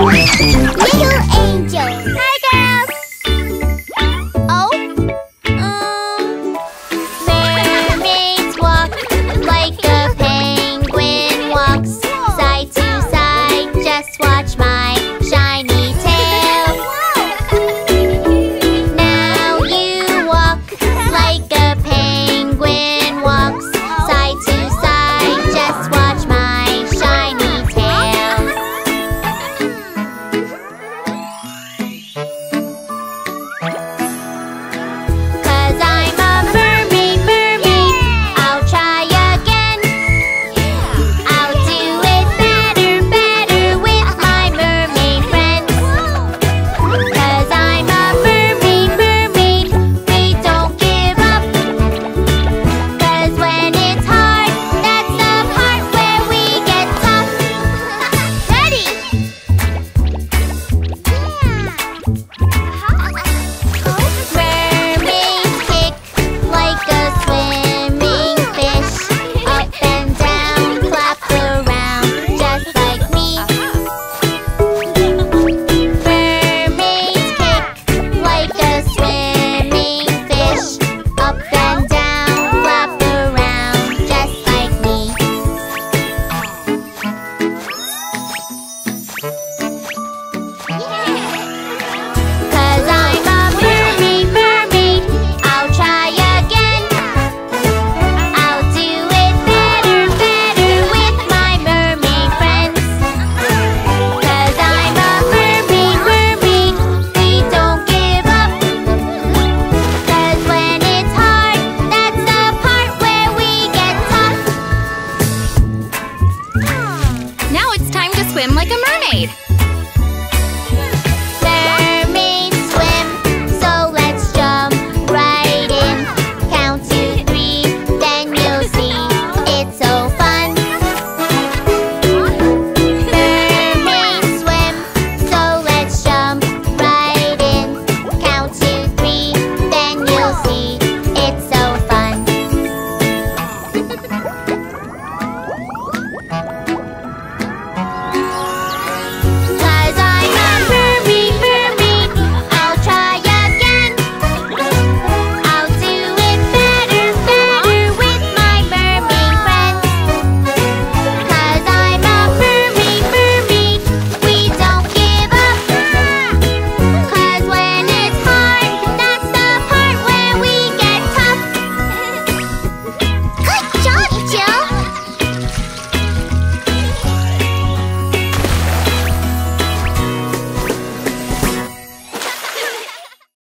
よ